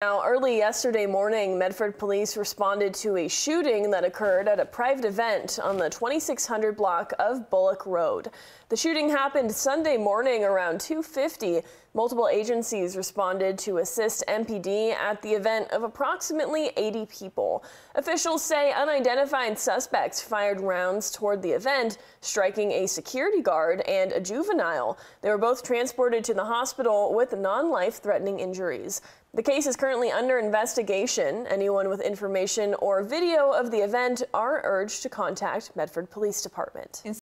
Now, early yesterday morning, Medford police responded to a shooting that occurred at a private event on the 2600 block of Bullock Road. The shooting happened Sunday morning around 2:50. Multiple agencies responded to assist MPD at the event of approximately 80 people. Officials say unidentified suspects fired rounds toward the event, striking a security guard and a juvenile. They were both transported to the hospital with non-life-threatening injuries. The case is currently under investigation. Anyone with information or video of the event are urged to contact Medford Police Department.